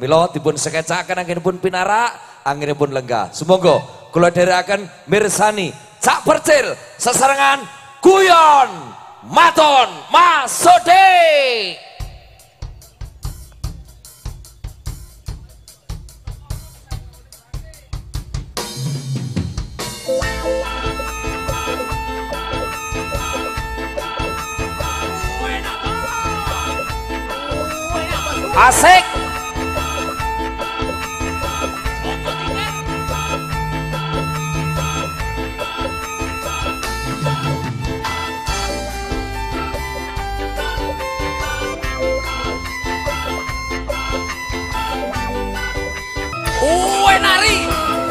Milo dipun sekecakan pun pinara, pun lenggah. Semoga kula akan mirsani cak percil sesarengan guyon maton masode. Asik.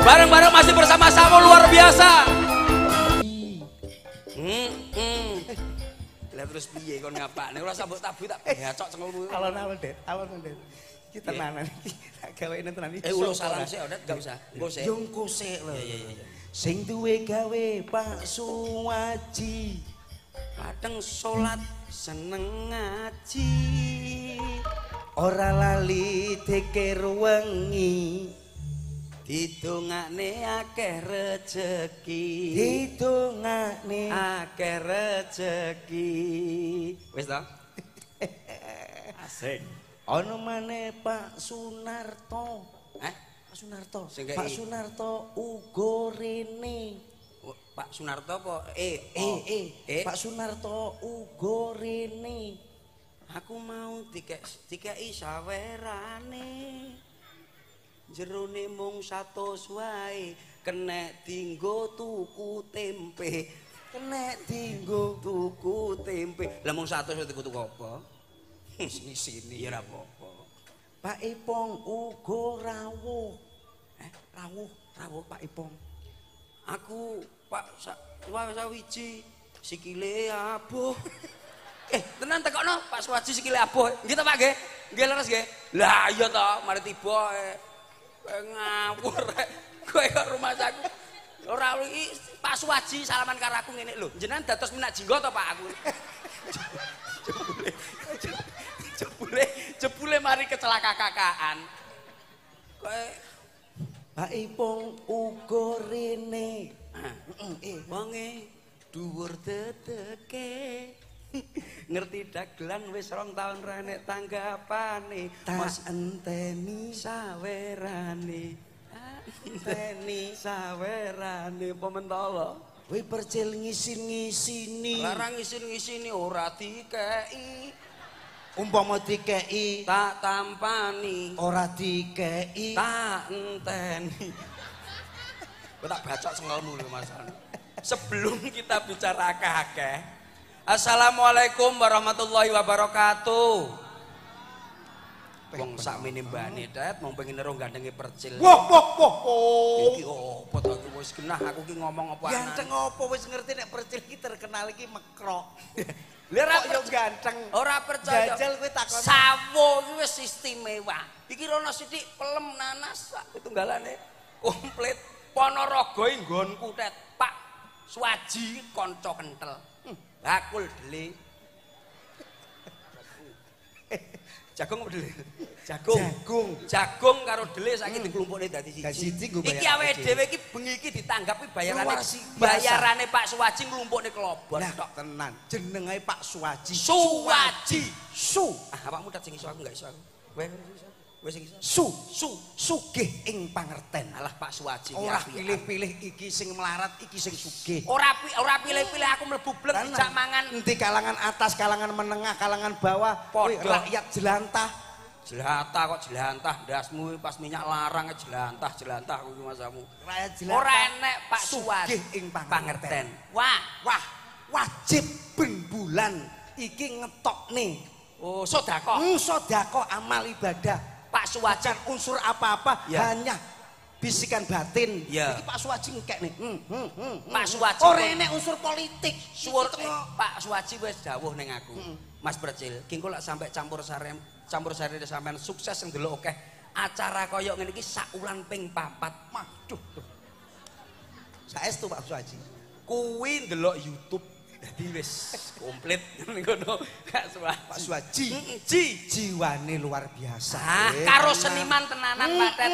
Bareng-bareng masih bersama-sama luar biasa. Hmm, hmm. Lah terus piye kon ngapakne ora sambut tabu tak becok cengelmu. Alon-alon, Det. Alon, Det. Iki tenanan iki. Tak gawene tenan iki. Eh ulo salam sik, Odet, enggak usah. Engko sik. Yo engko sik lho. Iya, iya, iya. Sing duwe gawe Pak Suwaji. Kadang salat seneng ngaji. Ora lali dikir wengi. Didongakne akeh rejeki. Didongakne akeh rejeki. Wis to? Asik. ana maneh Pak Sunarto. Eh? Pak Sunarto. Sing Pak. Sunarto uga rene. Oh, Pak Sunarto apa? Eh, Eh, oh. eh, eh. Pak Sunarto uga rene. Aku mau dikek dikeki sawerane. Jerone mung 100 wae, kenek dinggo tuku tempe. Kenek dinggo Tuku tempe. Lah mung 100 wae tuku apa? Sini-sini ya ora apa-apa. Pak Ipong uga rawuh. Eh, rawuh, rawuh Pak Ipong. Aku Pak sa, sawiji sikile abuh. eh, tenan tekokno Pak Suwaji sikile abuh. Nggih to Pak nggih? Nggih leres nggih. Lah iya to, mari tiba eh. Ngawur eh. Kowe kok rumah saku. Ora iki Pak Suwaji salaman karo aku ngene lho. Jenengan dados minak jinggo to Pak aku. jebule jebule jebule mari kecelaka-kakaan. Kowe Pak Ipong uga rene. ah, Eh, Wonge dhuwur dedeke. Ngerti dagelan wis rong taun rene tanggapane. Mas enteni sawerane. Enteni sawerane pementala. kowe percil ngisin-ngisini. Larang isin-isini ora dikeki. Umpama dikeki Tak tampani. ora dikeki. Tak enteni. Kok tak bacok sengelmu lho Mas. Sebelum kita bicara akeh-akeh. Assalamualaikum warahmatullahi wabarakatuh. Wong sak mene mbane det mong pengen nero gandengi percil. Wah, wah, wah, wah. Iki opo to iki wis genah aku ki ngomong apa Ganteng apa wis ngerti nek percil iki terkenal iki mekrok. Lha ora yo ganteng. Ora percaya. Jajal kowe takon. Sawo iki wis istimewa. Iki rono sithik pelem nanas sak tunggalane komplit. Ponorogo nggonku tet. Pak Suwaji kanca kentel. Hmm, Bakul dele. Jagung apa dele? Jagung. Jagung. Jagung karo dele saiki diklumpukne dadi siji. Dadi siji nggo Iki awake dhewe iki bengi iki ditanggapi bayarane bayarane Pak Suwaji nglumpukne kelobon Lah tok. tenan, jenenge Pak Suwaji. Suwaji. Su, Ah, awakmu tak sing iso aku enggak iso aku. Kowe sing iso. Sing iso. su, Su. sugih ing pangerten. Alah Pak Suwaji. iki Ora pilih-pilih iki sing melarat, iki sing sugih. Ora ora pilih-pilih aku mlebu blek dijak mangan Endi kalangan atas, kalangan menengah, kalangan bawah, Podo. rakyat jelantah. jelantah kok jelantah ndasmu pas minyak larang jelantah jelantah kuwi masamu. Rakyat jelantah. Ora enek Pak Suwaji Sugih ing pangerten. Wah, Wah, wajib ben bulan iki ngetokne. oh sedekah. Hmm, sedekah amal ibadah. Pak Suwaji Bukan unsur apa-apa, Ya. hanya bisikan batin. Ya. Iki Pak Suwaji ngekek nih. Hmm, hmm, hmm, Pak hmm. Suwaji Ora pun- enek unsur politik. Suwur eh, Pak Suwaji wis dawuh ning aku. Mas Percil, ki engko lak sampe campur sari campur sari sampean sukses sing delok akeh acara kaya ngene iki sak ulan ping papat. Waduh. Saestu Pak Suwaji. Kuwi ndelok YouTube. Dadi wis komplit ngono Kak Suwaji. Pak Suwaji. Ji. Jiwane luar biasa. Ah, Eh, karo seniman tenanan Pak Tet.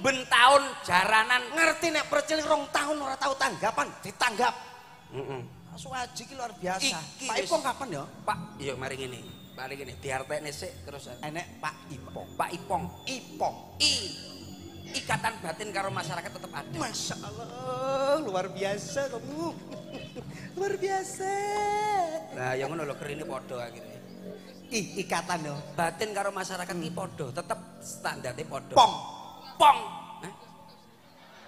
Ben taun jaranan. ngerti nek percil rong tahun ora tahu tanggapan, ditanggap. Heeh. Pak Suwaji ki luar biasa. Pak Ipong kapan ya? Pak, iya mari ngene. Mari ngene, diartekne sik terus. Enek Pak Ipong. Pak Ipong. Ipong. I ikatan batin karo masyarakat tetap ada. Masya Allah, luar biasa kamu. luar biasa. Nah, yang ngono lho kerine padha akhirnya. Ih, ikatan yo. Batin karo masyarakat ki padha, tetep standarte padha. Pong. Pong. Hah?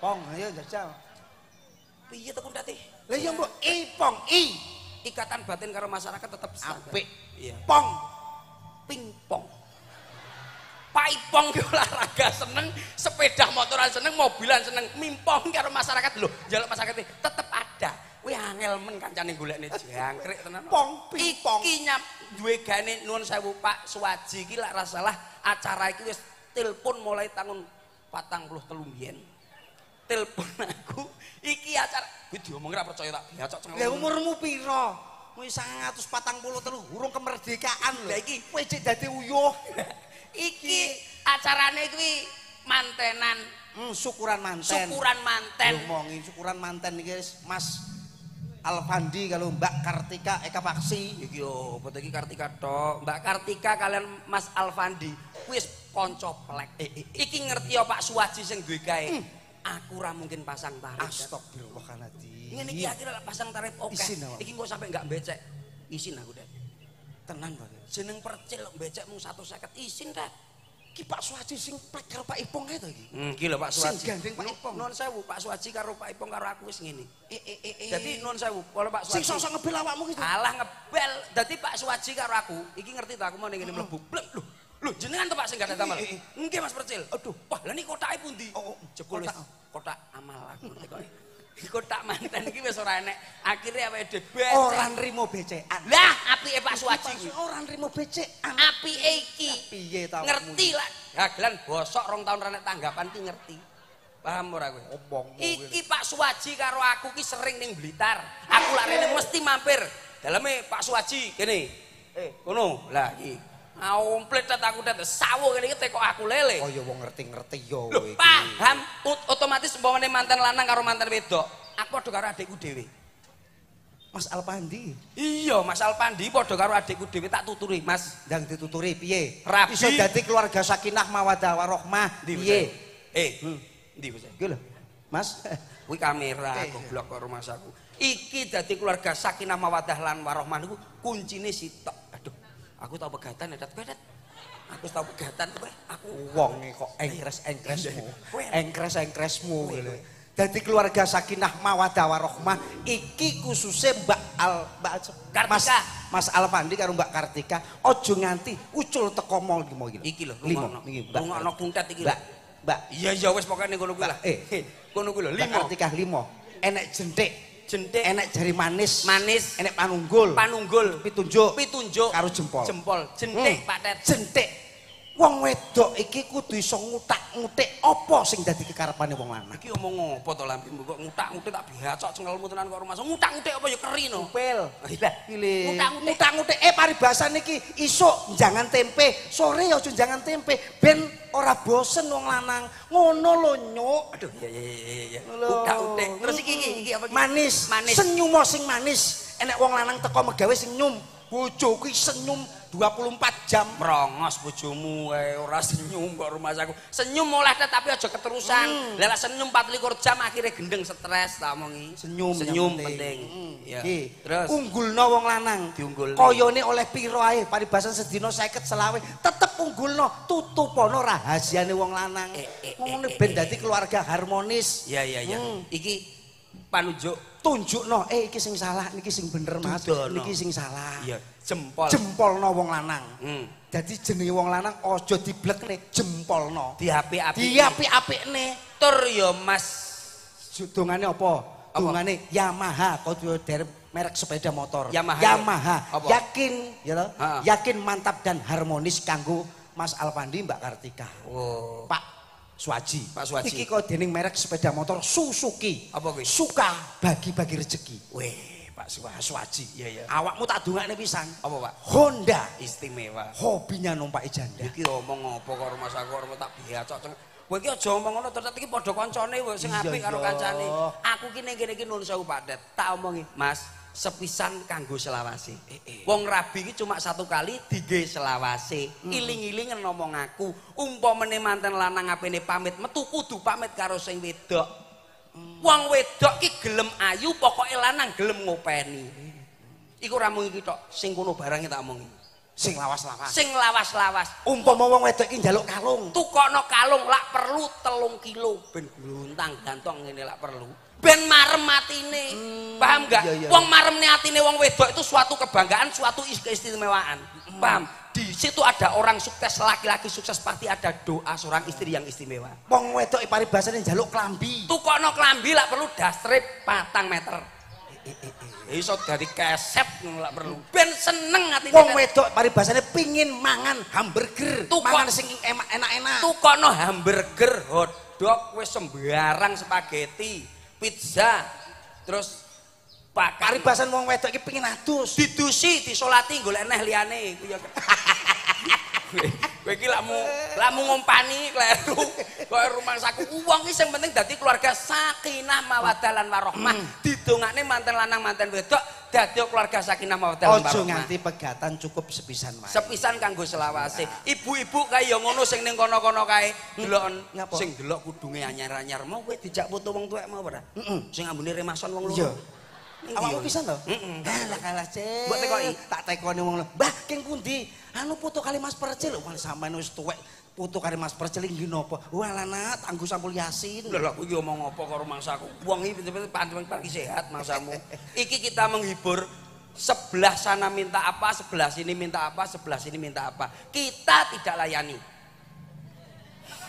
Pong, ayo jajal. Piye to kundate? Lah iya mbok Ipong, I. Ikatan batin karo masyarakat tetep standar. Apik. Iya. Pong. Pingpong. Pak Ipong ki olahraga seneng, sepeda motoran seneng, mobilan seneng, mimpong karo masyarakat lho. Jaluk masyarakat tetep ada. Kuwi angel men kancane golekne jangkrik tenan. Pong, pingpong. Iki nyap duwe gane nuwun sewu Pak Suwaji iki lak ra salah acara iki wis telepon mulai tahun 43 biyen. Telepon aku iki acara kuwi diomong ra percaya tak biacok cengal. Lah umurmu piro? Wis 143 urung kemerdekaan lho. Lah iki- kowe cek dadi uyuh. iki acarane kuwi mantenan Hmm, syukuran manten. syukuran manten. Ngomongi syukuran manten iki wis Mas Alfandi kalau Mbak Kartika Eka Paksi. Iki yo, foto iki Kartika tok. Mbak Kartika kalian Mas Alfandi wis kanca plek. Iki ngerti Pak Suwaji sing duwe gawe. Aku ora mungkin pasang tarif. Astagfirullahaladzim. Ngene iki akhirnya pasang tarif oke. Awak. Iki kok sampe enggak becek. Isin aku, Dek. Tenan Pak. Jeneng percil becek mung 150 isin, Dek. Ki Pak Suwaji sing plek karo Pak Ipong kae to iki. Hmm, iki lho Pak Sing Suwaji. gandeng Pak Ipong. Non sewu Pak Suwaji karo Pak Ipong karo aku wis ngene. Eh eh eh. eh. Dadi non sewu kalau Pak sing Suwaji. sok-sok ngebel awakmu ki. Alah ngebel. Dadi Pak Suwaji karo aku, iki ngerti ta aku mau ning ngene mlebu. Blek lho. Lho jenengan to Pak sing gak ada tamal. Eh, eh, Nggih Mas Percil. Aduh, wah lah ini kotake pundi? Oh, oh, jebul wis kotak. kotak amal aku ngerti kok. Iki kotak manten iki wis ora enek. Akhire awake dhewe Ora nrimo becekan. Lah apike Pak Suwaji kuwi. Ora nrimo becekan. Apike iki. Piye ta? Ngerti lah. Dagelan bosok rong tahun ra nek tanggapan ki ngerti. Paham ora kowe? Omong. Iki Pak Suwaji karo aku ki sering ning Blitar. Aku lak rene mesti mampir. Daleme Pak Suwaji kene. Eh, kono. Lah iki. Aumplit tet aku tet sawo kene iki teko aku lele. Oh ya wong ngerti-ngerti yo Loh, kowe iki. paham Ot- otomatis umpamane mantan lanang karo mantan wedok. Aku padha karo adikku dhewe. Mas Alpandi Iya, Mas Alpandi padha karo adikku dhewe tak tuturi, Mas. ndang dituturi piye? Rabi. Iso dadi keluarga sakinah mawaddah warahmah. Piye? Eh, ndi Bos? Iki lho. Mas, Kuwi kamera Eh. goblok karo Mas aku. Iki dadi keluarga sakinah mawaddah lan warahmah niku kuncine sitok. Aku tau pegatan ya, Dat. Aku tau pegatan kowe. Aku wonge kok engkres-engkresmu. Engkres-engkresmu ngene. Dadi keluarga sakinah mawaddah warahmah iki khususnya Mbak Al Mbak Kartika. Mas Mas Alfandi karo Mbak Kartika aja nganti ucul teko mall iki mau iki. Iki lho, limo Mbak. Rungokno kuntet iki. Mbak. Mbak Iya iya wis pokoke ning kono kuwi lah. Eh. kono kuwi lho, limo. Kartika limo. Enek jentik, Jentik, enek jari manis, manis, enek panunggul, panunggul, pitunjuk, pitunjuk karo jempol. Jempol, jentik Hmm. Pak Tet. jentik. Wong wedok iki kudu iso ngutak-ngutik apa sing dadi kekarepane wong lanang. Iki omong apa to lampimu kok ngutak-ngutik tak biacok cengelmu tenan karo Mas. Ngutak-ngutik apa ya keri no. Pel. Lah, Pilih. Ngutak-ngutik. Ngutak-ngutik. Eh paribasan iki isuk jangan tempe, sore ya aja jangan tempe. Ben ora bosen wong lanang. Ngono lho, Nyuk. Aduh, iya iya iya. Ngutak-ngutik. Terus iki iki apa iki? Manis. Manis. Senyum sing manis. Enek wong lanang teko megawe sing nyum. Bojo kuwi senyum 24 jam. merongos bojomu kae ora senyum kok rumah aku. Senyum oleh Tet, tapi aja keterusan. Lah lek senyum 24 jam akhirnya gendeng stres tak omongi. Senyum, senyum penting. Hmm, Ya. iki. Terus unggulno wong lanang. Diunggulne. Koyone oleh piro ae paribasan sedina 50 selawe tetep unggulno tutupono rahasiane wong lanang. Eh, eh, eh, ben eh, dadi keluarga harmonis. Iya iya iya. Hmm. Iki panunjuk Tunjukno eh iki sing salah niki sing bener Mas. Niki sing salah. iya jempol. Jempolno wong lanang. Hmm. Dadi jenenge wong lanang aja diblekne jempolno. Di HP-HP. Di apik-apikne. tur ya Mas. Dongane apa? Dongane Yamaha kode dari merek sepeda motor. Yamaha. Yamaha. Apa? Yakin, ya. Yakin mantap dan harmonis kanggo Mas Alpandi Mbak Kartika. Oh. Pak Suwaji. Pak Suwaji. Iki kok dening merek sepeda motor Suzuki. Apa kuwi? Suka bagi-bagi rezeki. Weh, Pak Swaji. Iya iya. Awakmu tak dongakne pisan. Apa, Pak? Honda Istimewa. hobinya numpak janda. Iki omong apa karo Mas aku karo tak biacok. Kowe iki aja omong ngono terus iki padha kancane wae sing apik karo kancane. Aku ki ning kene iki nuwun sewu Pak Det. Tak omongi, Mas, sepisan kanggo selawase. Wong rabi iki cuma satu kali dige selawase. Iling-iling ngomong aku, umpamane manten lanang apene pamit metu kudu pamit karo sing wedok. Wong wedok ki gelem ayu, pokoke lanang gelem ngopeni. Iku ora mung iki tok, sing kono barang tak omongi. Sing lawas-lawas. Sing lawas-lawas. Umpama wong wedok iki njaluk kalung. tukokno kalung lak perlu telung kilo ben gluntang gantong ngene lak perlu ben marem atine. Paham gak iya, iya. wong maremne atine wong wedok itu suatu kebanggaan suatu is- keistimewaan. Paham? Di situ ada orang sukses laki-laki sukses pasti ada doa seorang istri yang istimewa. Wong wedok paribasane njaluk klambi. tukokno klambi lak perlu dastrip patang meter. Iso dari keset ngono lak perlu. Ben seneng atine Wong wedok paribasane pingin mangan hamburger, Tukok- mangan sing enak-enak. tukono hamburger, hotdog, wis sembarang spaghetti, pizza, terus bakar Paribasan wong wedok iki pingin adus. didusi, disolati golek neh liyane. Iku ya. Kowe iki lamu lamu ngompani kleru. Kowe rumah saku wong iki sing penting dadi keluarga sakinah mawaddah lan warahmah. Didongakne manten lanang manten wedok dadi keluarga sakinah mawaddah lan Ojo warahmah. nganti pegatan cukup sepisan wae. sepisan kanggo selawase. Ibu-ibu kae ya ngono sing ning kono-kono kae delok Ngapa? sing delok kudunge anyar-anyar mau kowe dijak foto wong tuwek mau ora? Heeh. Sing ambune remason wong loro. Ning Awakmu pisan to? Heeh. Kalah kalah cek. Mbok tekoki? Tak tekoni wong lho. Mbah, king pundi? Anu foto kali Mas Percil. Wah, sampean wis tuwek. Foto kali Mas Percil iki napa? Walah nak, tangguh sampul Yasin. Lha aku iki omong apa karo mangsaku? Wong iki pinter-pinter pantemen pagi sehat mangsamu. Iki kita menghibur sebelah sana minta apa, sebelah sini minta apa, sebelah sini minta apa. Kita tidak layani.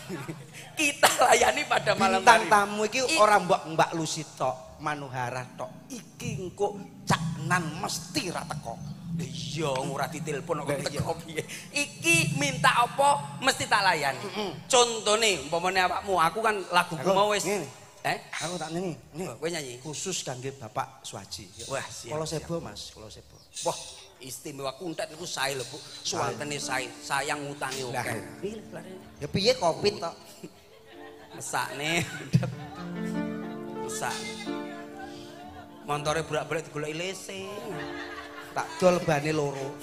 kita layani pada malam Bintang hari. tamu iki I- ora mbak Mbak Lucy tok, Manuhara tok. Iki engko Cak Nan mesti ra teko. Iya, ora ditelepon kok Lah, iya. teko piye. Iki minta apa mesti tak layani. Contone umpamane awakmu, aku kan Aku, mau wis eh Aku tak nyanyi. Nih, kowe nyanyi. khusus kangge Bapak Swaji. Wah, siap, Kalau sebo Mas, kalau sebo. Wah, istimewa kuntet iku sae lho, Bu. Suwantene sae, sayang Lah. oke. Lare? Ya piye Covid tok? Mesakne Mesak. Montore bolak-balik digoleki lesing. Tak dol bane loro.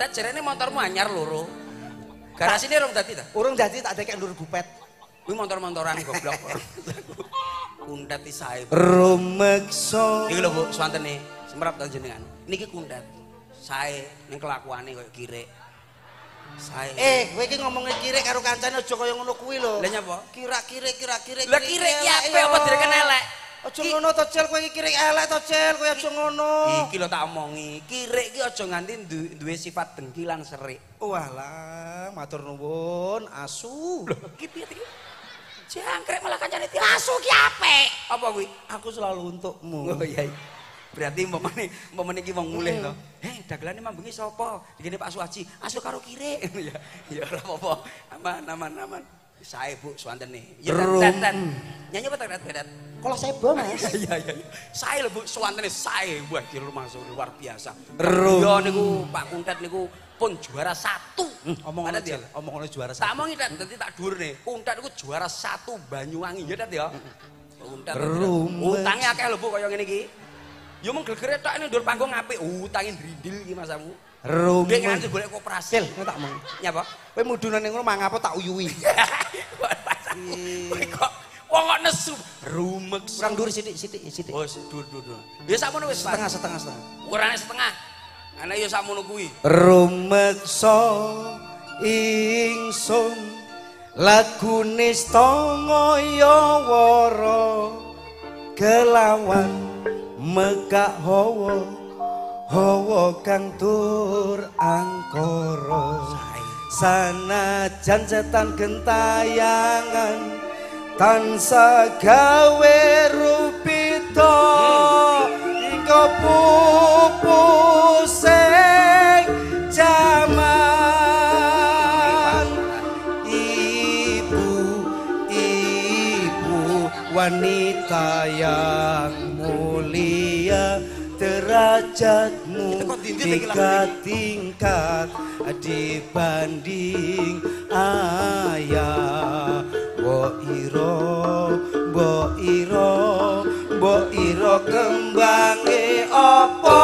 Tak jarene motormu anyar loro. Garasine rong dadi ta? Urung dadi tak dekek lur bupet. Kuwi motor-motoran goblok. kuntet iki sae. Bu. Rumekso. Iki lho Bu, swantene semrap ta jenengan. Niki kuntet. Sae ning kelakuane koyo kirek. Sae. Eh, kowe iki ngomongin kirek karo kancane aja kaya ngono kuwi lho. Lah nyapa? Kira-kira kira-kira. Lah kirek ki apik apa direken elek? Aja ngono to, Cel, kowe iki kirek elek to, Cel, kowe aja ngono. Iki lho tak omongi, kirek ki aja nganti du- duwe sifat dengki lan serik. Walah, matur nuwun, asu. Iki piye iki? Jangkrek malah kancane ti asu ki apik. Apa kuwi? Aku selalu untukmu. Oh iya. Berarti umpamane umpamane iki wong mulih to. Heh, dagelane mambengi sapa? Dikene Pak Suwaji, asu karo kirek. ya. Ya ora apa-apa. Aman aman aman. Sae Bu swantene. Ya dan. Nyanyi apa tak dat Kalau sebo, Mas. Iya iya iya. Sae lho Bu, suwantene sae. Wah, ki masuk luar biasa. Rum. Yo niku Pak Kuntet niku pun juara satu. Omong ngono, Ada dia. Omong ngono juara Tak satu. omongi dat, dadi tak dhuwur nih. Kuntet niku juara satu Banyuwangi ya dat ya. Kuntet. Rum. Utange akeh lho Bu kaya ngene iki. Yo mung glegere tok ini ndur panggung apik. Utange drindil iki masamu. Rum. Dia nganti golek koperasi. Cel, ngono tak omong. Nyapa? Kowe mudune ning ngono mangapa tak. Kowe kok wong kok nesu. Rumek. Kurang dhuwur sithik, sithik, sithik. Oh, dur dur. Ya sakmono wis. Setengah, setengah, setengah. Ukurane setengah. Ana ya sakmono kuwi. Rumekso ingsun lagune stangaya wara kelawan mekak hawa hawa kang tur angkara. Sanajan setan gentayangan tansah gawe rupita. Jaman. Ibu wanita yang derajatmu tiga tingkat dibanding ayah Bo iro, bo iro, bo iro kembange apa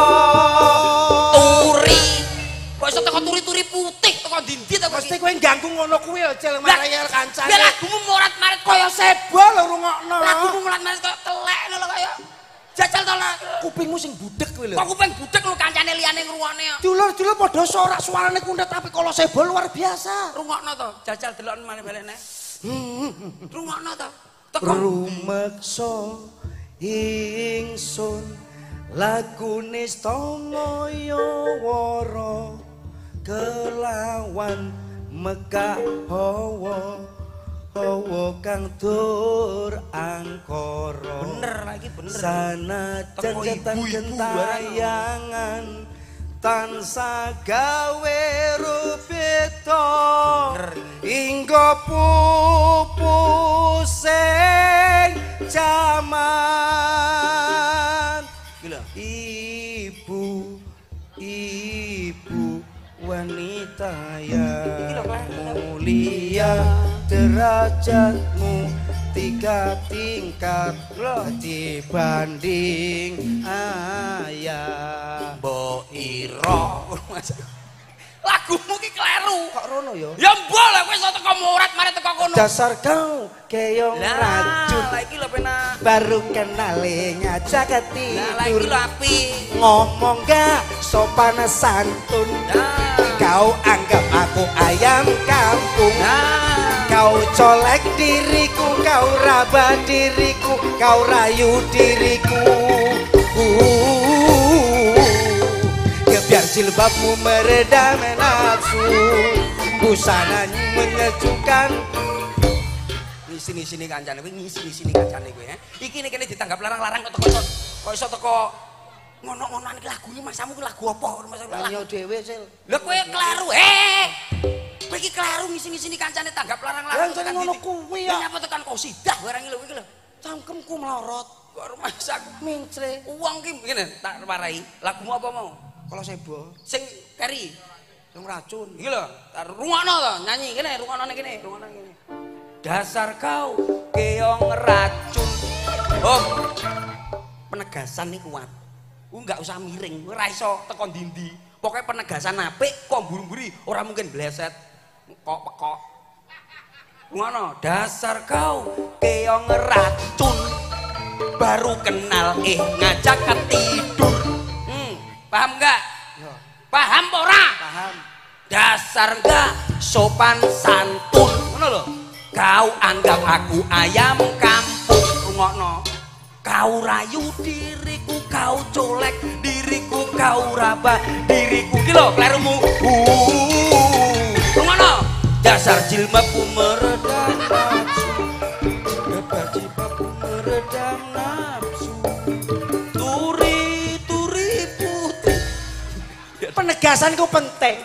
Turi. Kok iso teko turi-turi putih teko dindi teko Pasti kowe ganggu ngono kuwi aja Lah, marayal kancane. Ya lagumu morat-marit kaya kaya sebo lho rungokno. lagumu morat-marit kaya telek lho kaya. Jajal to kupingmu sing budek kuwi lho. Kok kuping budek lho kancane liyane ngrungokne kok. Dulur-dulur padha sorak suarane kundet tapi kalau sebo luar biasa. Rungokno to, jajal delok maneh balekne. Rungokno to. Rumeksa ingsun lagune stamaya wara kelawan mekah hawa hawa kang dur angkara bener lagi bener. sanajan cetan ibu-ibu gentayangan tansah gawe rupita Bener. hingga pupusing jaman derajatmu tiga tingkat dibanding ayah Mbok Ira. Lagumu ki kleru. kok rono yo Ya mbok lah kowe iso teko morat mari teko kono. dasar kau keong Lah, racun lah iki lho penak. baru kenale ngajak Lah, lah iki lho api. ngomong gak sopan santun Nah. kau anggap aku ayam kampung Nah. Kau colek diriku kau raba diriku kau rayu diriku. Uh, biar jilbabmu meredam nafsu busananya sini sini kancane kowe ngisi sini kancane kowe ya. Iki nek kene ditanggap larang-larang kok teko kok iso teko ngono-ngonoan iki lagune masamu ki lagu apa? Nyo dhewe sil Lha kowe kleru. Eh. Kowe iki kleru ngisi-ngisini kancane tanggap larang-larang. Lah, ngono kuwi ya. Nyapa tekan kau sidah barang iki lho iki lho. cangkemku melorot Kok rumah sak mincre uang ki ngene tak warai. Lagumu apa mau? kalau sebo Sing keri. yang racun Iki lho, tak rungokno to, nyanyi kene, rungokno kene, rungokno kene. Dasar kau keong racun. Oh. Penegasan nih kuat. Ku enggak usah miring, ora iso teko dindi. Pokoknya penegasan apik kok mburi-mburi ora mungkin bleset. Kok pekok. Ngono, dasar kau keong racun. Baru kenal eh ngajak ke tidur. Hmm, paham enggak? Paham ora? paham Dasar enggak sopan santun. Ngono lho. Kau anggap aku ayam kampung. Rungokno. Kau rayu diriku, kau colek diriku, kau raba diriku. Ki lho klerumu. Uh. Rungokno. Dasar jilbabmu meredam nafsu Debat jilbabku meredam nafsu turi turi putih. penegasanku penting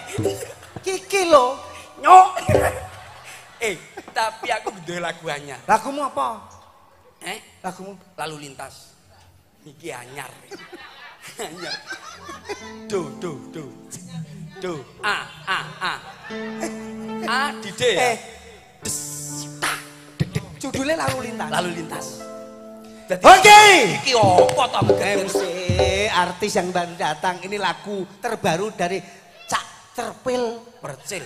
kiki lo nyok Eh, tapi aku gede lagu anyar. lagumu apa Eh, lagumu lalu lintas iki anyar. Anyar. Do do do. Do a a a. A di d ya. Eh. Judulnya lalu lintas. Lalu lintas. Oke. iki opo to MC artis yang baru datang. Ini lagu terbaru dari Cak Terpil. Percil.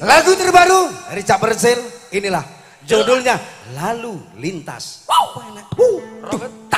Lagu terbaru dari Cak Terpil inilah judulnya Lalu Lintas. Wow. Robert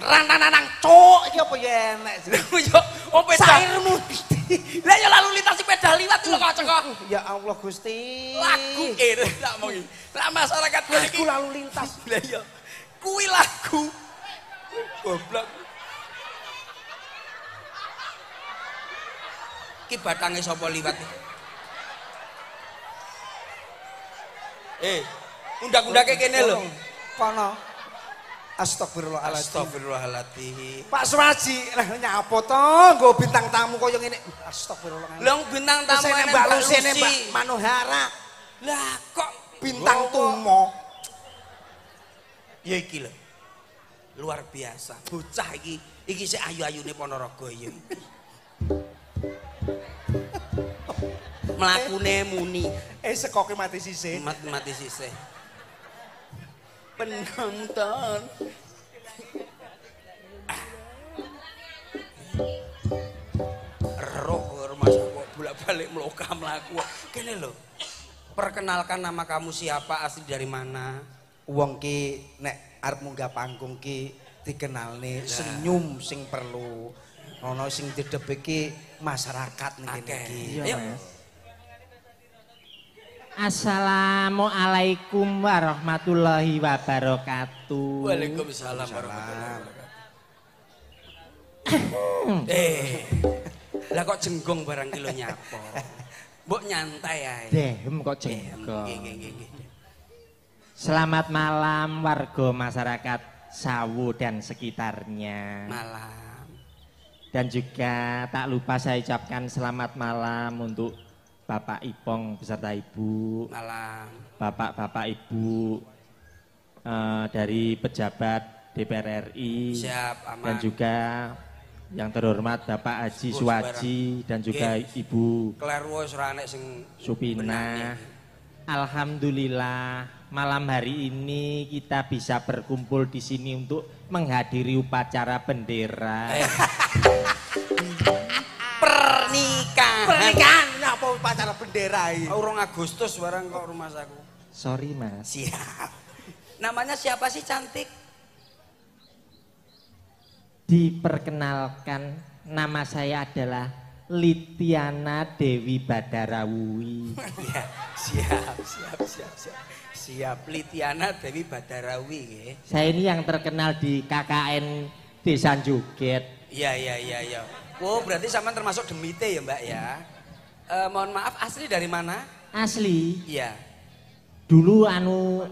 rantananang cuk iki apa ya enek Yo, oh pedal. sairmu Lah ya lalu lintas sepeda liwat lho kok cekok. ya Allah Gusti Lagu eh tak mau iki. Lah masyarakat gue iki lalu lintas Lah iya. Kuwi lagu. Goblok. Ki batange sapa liwat iki? Eh, undang-undangke kene lho. kono Astagfirullahaladzim Astagfirullahaladzim. Pak Suraji, lah nyapa to nggo bintang tamu koyo ngene. Astagfirullahaladzim. Long bintang tamu ene Mbak Lucy. Mbak Manohara, Lah kok bintang tumo. Ya iki lho. Luar biasa. Bocah iki iki sik ayu-ayune Ponorogo ya. Mlakune muni, Eh sekoke mati sisih. mati mati sisih. Penonton. Roh rumah kok bolak-balik meloka mlaku. Kene lho. Perkenalkan nama kamu siapa, asli dari mana? Wong ki nek arep munggah panggung ki dikenalne senyum sing perlu. Ana sing didhep iki masyarakat ngene Akeh. iki. Ayo. Assalamualaikum warahmatullahi wabarakatuh. Waalaikumsalam warahmatullahi wabarakatuh. Eh, lah kok jenggong barang kilo nyapo. Mbok nyantai ae. Dehem kok jenggong. Selamat malam warga masyarakat Sawu dan sekitarnya. Malam. Dan juga tak lupa saya ucapkan selamat malam untuk Bapak Ipong beserta Ibu, Malam. Bapak-bapak Ibu eh, dari pejabat DPR RI Siap, aman. dan juga yang terhormat Bapak Haji Suwaji dan juga Ibu Klerwo sing Supina. Alhamdulillah malam hari ini kita bisa berkumpul di sini untuk menghadiri upacara bendera. Apa upacara bendera iki? Urung Agustus barang kok rumah saku. Sorry mas. Siap. Namanya siapa sih cantik? Diperkenalkan nama saya adalah Litiana Dewi Badarawuwi. Ya, siap, siap, siap, siap. Siap, Litiana Dewi Badarawi nggih. Saya ini yang terkenal di KKN Desa Joget. Iya, iya, iya, iya. Oh, berarti sama termasuk demite ya, Mbak ya. Eh, mohon maaf, asli dari mana? Asli, Iya. dulu anu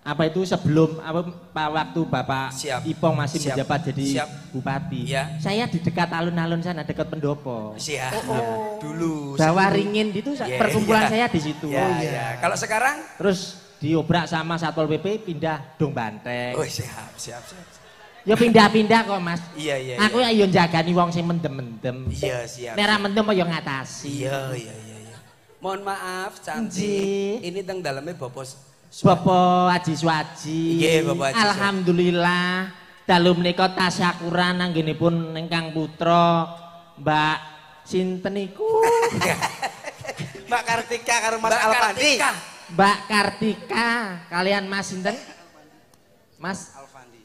apa itu sebelum apa pa- waktu Bapak Siap. Ipong masih Siap. menjabat jadi Siap. bupati. Iya. Saya di dekat alun-alun sana dekat pendopo. Siap. Oh, Dulu. Bawah ringin itu Iya, perkumpulan iya. saya di situ. Ya, Oh, ya. Kalau sekarang? Terus diobrak sama Satpol PP pindah Dong Banteng. Oh, siap, siap, siap. Ya pindah-pindah kok, Mas. Iya, iya. Aku ya yo jagani wong sing mendem-mendem. Iya, siap. Nek ra mendem ya ngatasi. Iya, iya, iya, iya. Mohon maaf, cantik. Nggih. Ini teng dalamnya Bapak Bapak Haji Swaji. Nggih, Bapak Haji. Alhamdulillah dalu menika tasyakuran anggenipun ingkang putra Mbak sinten niku? Mbak Kartika karo Mas. Kartika. Mbak Kartika kalian Mas sinten? Mas.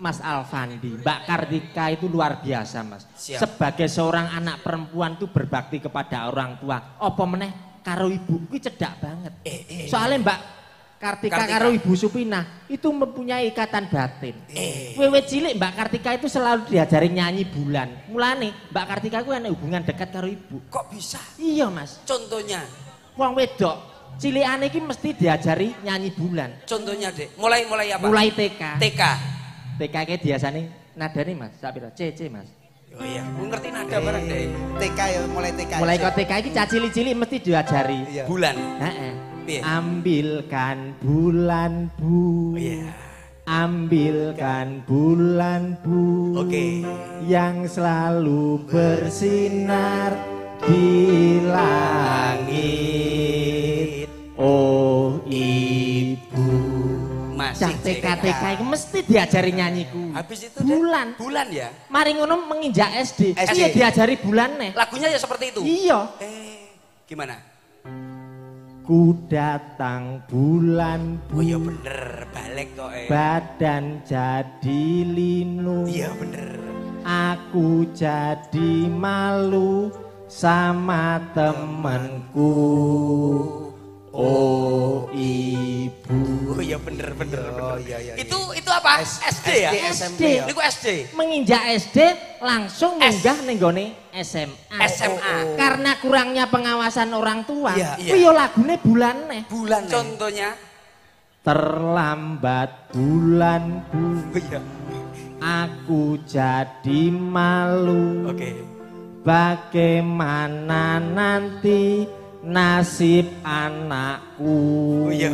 Mas Alfandi. Mbak Kartika itu luar biasa, Mas. Siap. Sebagai seorang anak perempuan itu berbakti kepada orang tua. Apa meneh karo ibu kuwi cedak banget. Eh, eh. Soalnya Mbak Kartika, Kartika. karo Ibu Supina itu mempunyai ikatan batin. Eh. Wewe cilik Mbak Kartika itu selalu diajari nyanyi bulan. Mulane Mbak Kartika ku ana hubungan dekat karo ibu. Kok bisa? Iya, Mas. Contohnya, Wong wedok cilikane iki mesti diajari nyanyi bulan. contohnya dek. Mulai mulai apa? Mulai TK. TK. TK ki biasane nadane Mas, sak pira? C C Mas. Oh iya, aku ngerti nada barang dek. TK ya mulai TK. Mulai kok TK iki cah cilik-cilik mesti diajari. Iya. Bulan. Heeh. Piye? Ambilkan bulan bu. Iya. Ambilkan bulan bu. Oke. Yang selalu bersinar di langit. Oh ibu. Masih TK TK iki mesti diajari nyanyiku. Habis itu bulan. Bulan ya. Mari ngono menginjak SD. SD. Iya diajari bulan nih. Lagunya ya seperti itu. Iya. Eh, gimana? ku datang bulan Oh iya bener, balik kok eh. badan jadi linu Iya bener. aku jadi malu sama temenku oh ibu Oh iya bener bener Oh bener. iya iya. Itu itu apa? S- SD ya? SD, SMP ya. Niku SD. menginjak SD langsung munggah ning gone SMA. SMA. Karena kurangnya pengawasan orang tua. Iya, iya. Kuwi yo lagune bulane. Bulan nih. Contohnya Terlambat bulanku, Oh iya. aku jadi malu. Oke. Bagaimana nanti nasib anakku? Oh iya.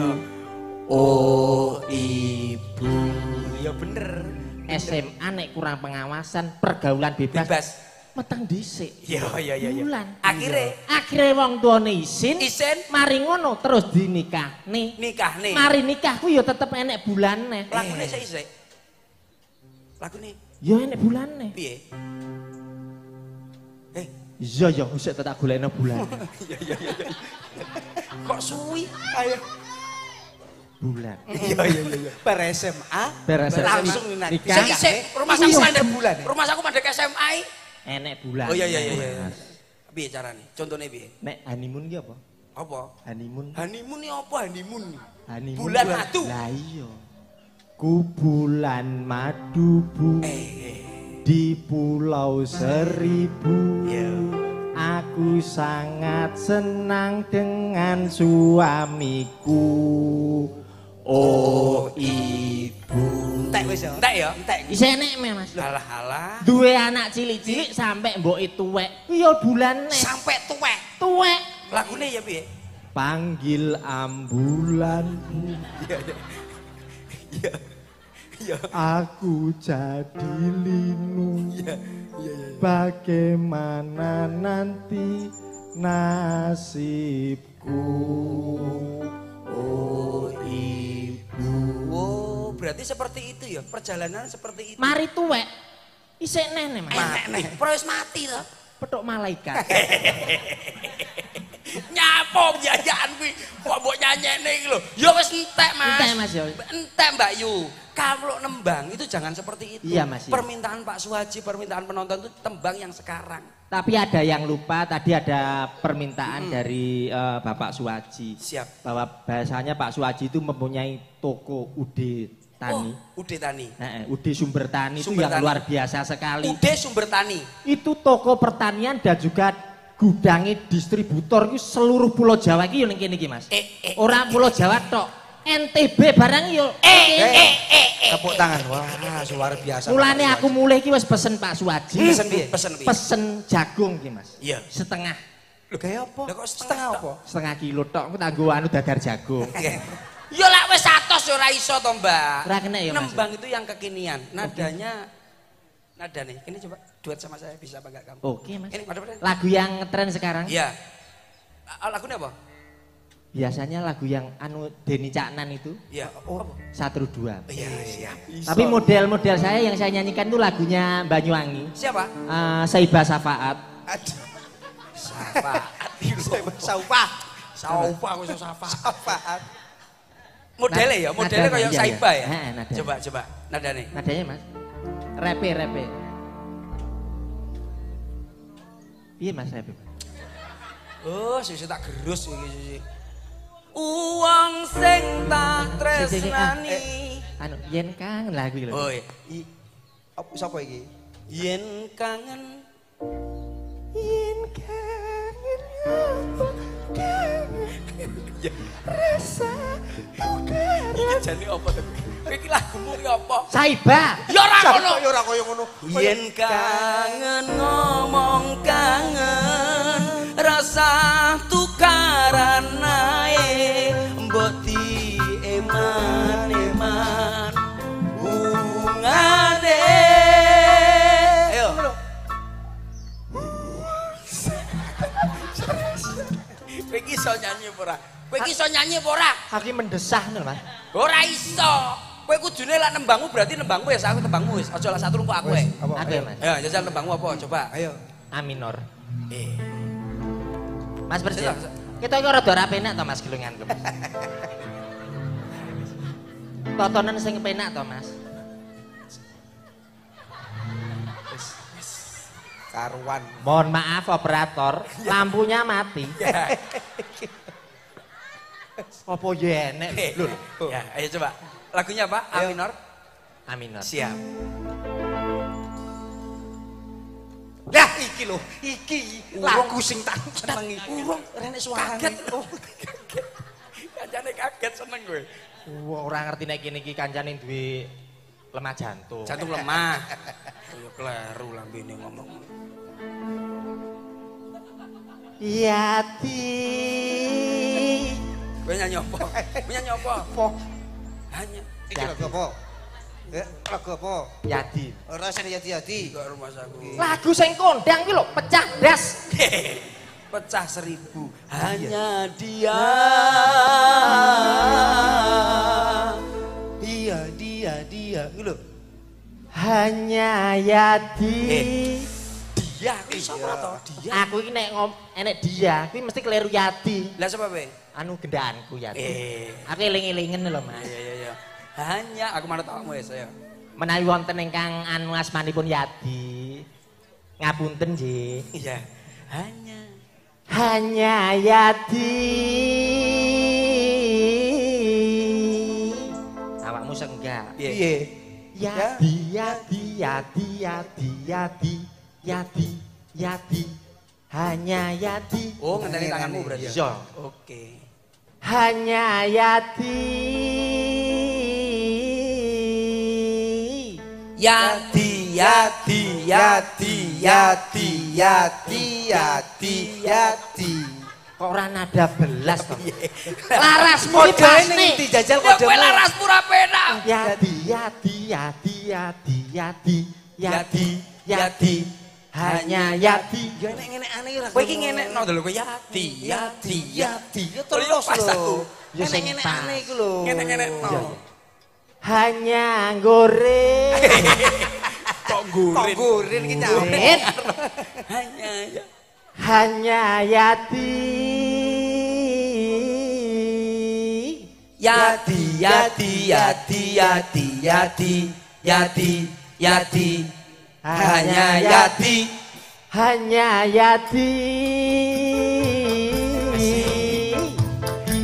Oh ibu. Iya bener. SMA nek kurang pengawasan, pergaulan bebas, Bebas. meteng dhisik. Iya iya iya iya. Bulan. Akhirnya Akhirnya wong tuane isin, Isin. mari ngono terus dinikah nih. nikah nih. Mari nikah ku yo tetep enek bulane. Lagune saya isik. Lagune Yo enek bulane. piye? Iya yo wis tak golekno bulane. iya iya iya. Kok suwi? Ayo. Bulan. Iya iya iya. Per SMA. Beres Langsung nikah. Saya isik rumah saku Iya, mandek bulan ya? Rumah saku mandek SMA. Enek bulan. Oh iya iya iya iya. Piye carane? Contohnya piye? Nek honeymoon ki apa? Apa? Honeymoon. Honeymoon ni apa honeymoon? Honeymoon. Bulan madu. Lah iya. Ku bulan madu bu Eh, di pulau seribu. Iya. Aku sangat senang dengan suamiku. Oh ibu. Entek wis ya. entek ya? Entek. Isih enek Mas. Alah alah. Duwe anak cilik-cilik sampai mbok tuwek. Kuwi yo bulane. Sampai tuwek. Tuwek. Lagune ya piye? Panggil ambulan. Iya iya. Iya. Aku jadi linu. Iya iya. Bagaimana nanti nasibku? Oh ibu. Oh, berarti seperti itu ya? Perjalanan seperti itu. Mari tuwek. Isik nene mas. Enek Proyes mati toh. Petuk malaikat. Nyapo biayaan kuwi kok mbok nyanyekne iki lho. Ya wis entek, Mas. Entek, Mas, ya. Entek, Mbak Yu. Kalau nembang itu jangan seperti itu. Iya, Mas, ya. Permintaan Pak Suhaji, permintaan penonton itu tembang yang sekarang. Tapi ada yang lupa, tadi ada permintaan dari eh, Bapak Suwaji. Siap. Bahwa bahasanya Pak Suwaji itu mempunyai toko Ude Tani. Oh, Ude Tani. Nah, eh, Ude Sumber Tani itu Sumber yang Tani. luar biasa sekali. Ude Sumber Tani. Itu toko pertanian dan juga gudangi distributor itu seluruh Pulau Jawa iki yo ning kene iki, Mas. Eh, eh, Ora Pulau Jawa tok. NTB barang yo. Eh, eh, eh, eh. Tepuk tangan. Wah, luar biasa. Mulane aku mulai iki wis pesen Pak Suwaji. Pesen piye? Pesen piye? Pesen jagung iki, Mas. Iya. Setengah. Lho kayak apa? Lah kok setengah setengah apa? Setengah kilo tok aku tak anu dadar jagung. Ya lah wis atos ya ora iso to, Mbak. Ora kena ya, Mas. Nembang itu yang kekinian. Nadanya nada nih. Ini coba duet sama saya bisa apa enggak kamu? Oke, Mas. Ini mana? Lagu yang ngetren sekarang Iya. Lagunya apa? biasanya lagu yang anu Deni Caknan itu Iya. Oh, apa? satu dua. Iya, siap. Tapi model-model saya yang saya nyanyikan itu lagunya Banyuwangi. Siapa? Eh Saibah Safaat. Aduh. Siapa? Saupah. Saupa aku iso sapa. Sapaat. Modelnya ya, modelnya Nada- kayak iya, Saiba iya. ya. Coba coba nadane. Nadanya mas. Repe repe. Iya mas repe. Oh, sisi tak gerus iki sisi. Uang sing tak ah, tresnani. Anu yen kangen lagu iki lho. Oh, iya. Sapa iki? yen kangen Yen kangen apa kangen rasa iki jane apa to? Lagumu ki apa? Saibah. Ya ora ngono. Ya ora kaya ngono. Yen kangen ngomong kangen rasa tukaran nae mbok di eman eman hubungane ayo Kowe iki iso nyanyi apa ora? Kowe iki iso nyanyi apa ora? Aku mendesah nih mas. Ora iso. Kowe kudune lak nembangmu berarti nembangmu ya aku tembangmu wis. Aja lah satu rumpuk aku ya. Apa? Aku ya mas. Ya, jajal nembangmu apa? Coba. Ayo. Eh. A minor. Eh. Mas. Siap, Kita iki rada ora penak to Mas gelunganku. Mas. Totonan sing penak to Mas. Karuan. Mohon maaf operator, lampunya mati. Apa ya enek Eh, lho. Ya, ayo coba. Lagunya apa? A Ayo. minor. Aminor. Siap. Lah iki lho, iki lagu sing tak senengi. Urung rene suarane. Kaget. Oh, Kancane kaget seneng gue. Wah, ora ngerti nek kene iki kancane duwe lemah jantung. Jantung lemah. Kaya kleru lambene ngomong. Yati. Kowe nyanyi apa? Kowe nyanyi apa? Hanya Iki lagu apa? Eh, lagu apa? Yati. Ora sing yati-yati. ke rumah saku. Lagu sing kondang kuwi lho, pecah das. Pecah seribu. Hanya dia. Dia, dia, dia. Iki lho. Hanya Yati. Eh. Dia kuwi sapa to? Dia. Aku iki nek ngom enek dia, kuwi mesti keliru Yati. Lah sapa be? Anu gendaanku Yati. Eh. Aku eling-elingen lho, Mas. Iya iya iya. Hanya aku mana tahu ya saya. Menawi wonten ingkang anu asmanipun Yati. Ngapunten nggih. Iya. Hanya Hanya Yati. Awakmu senggak. Piye? Piye? Yati, Yati, Yati, Yati, Yati, Yati, Yati. Hanya Yati. Oh, ngenteni tanganmu berarti. Iya. Oke. Hanya Yati. Yati, yati, yati, yati, yati, yati, yati. Kok ora nada belas to? Larasmu iki Kodene pasti. ning dijajal Ya kodemu. kowe laras pura penak. Yati, Yati, Yati, Yati, Yati, Yati, Yati. Hanya Yati. Ya nek ngene aneh ora. Kowe iki ngenekno lho kowe yati, yati, yati. Ya terus lho. Ya sing ngene aneh iku lho. Ngenek-ngenekno. Iya, iya. Hanya goreng. Kok gurin. Kok gurin iki. Goreng. Hanya ya. Hanya Yati. Yati, yati, yati, yati, yati, yati, yati. Hanya yati. Hanya Yati.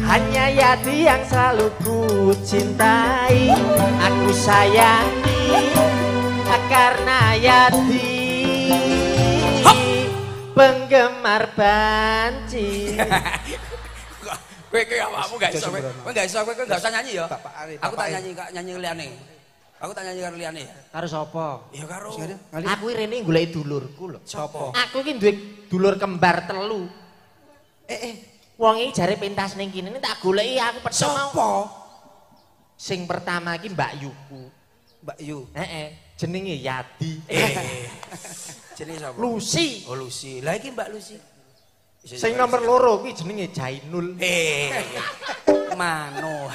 Hanya Yati yang selalu ku cintai, aku sayangi karena Yati penggemar banci. Kowe kowe awakmu gak iso kowe. Gak iso kowe gak usah nyanyi ya. Aku tak nyanyi kak nyanyi liyane. Aku tak nyanyi karo liyane. Karo sapa? Ya karo. Aku rene golek dulurku lho. Sopo? Aku iki duwe dulur kembar telu. Eh eh, Wong iki jare pentas ning kene tak goleki aku petok mau. sapa? Sing pertama iki Mbak Yuku. Mbak Yu. Heeh, jenenge Yati. Eh. Jenenge sapa? Lucy. Oh Lucy. Lah iki Mbak Lucy. Bisa Sing nomor loro kuwi jenenge Jainul. Eh. Mano.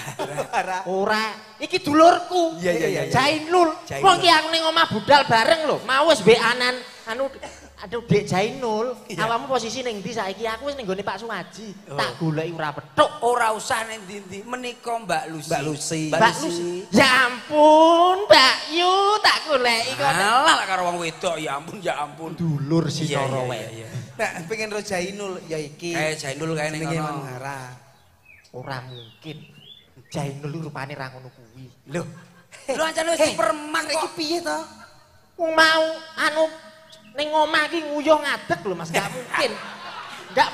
Ora. Ora, iki dulurku. Iya, iya, iya. Jainul. Wong ki aku ning omah budal bareng lho. Mau wis anan anu aduh Dek Jainul. Iya. Awakmu posisi ning ndi saiki? Aku wis ning gone Pak Suwaji. Oh. Tak goleki ora petuk. Ora usah ning ndi-ndi. Menika Mbak Lucy. Mbak Lucy. Mbak Lucy. Ya ampun, Mbak Yu tak goleki kok. Alah lah karo wong wedok ya ampun ya ampun. Dulur Iya, Sinoro iya, iya, iya. Nek pengen ro Jainul ya iki. Kayak Jainul kae ning kono. Ora mungkin. Jainul iki rupane ra ngono kuwi. Lho. Lu ancane wis perman Iki kok. piye to? Wong mau anu ning omah iki nguyuh ngadeg lho Mas, gak mungkin.